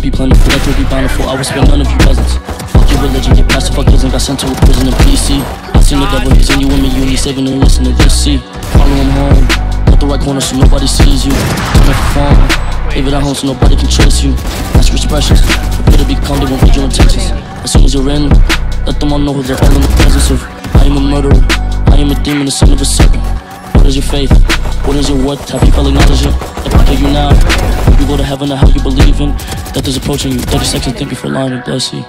will be plentiful, life will be bountiful. I will spare none of you peasants. Fuck your religion, get past the fuck isn't. Got sent to a prison in PC. I seen the devil, he's in you and me, you need saving and listen to this. See, follow him home. Cut the right corner so nobody sees you. Turn the phone. Leave it at home so nobody can trace you. Ask your expressions. To be calm, they won't read your intentions. As soon as you're in, let them all know who they're all in the presence of. I am a murderer. I am a demon, the son of a serpent. What is your faith? What is your worth? Have you felt acknowledged it? If I kill you now, you go to heaven or how you believe in? Death is approaching you. 30 seconds, thank you for allowing me, bless you.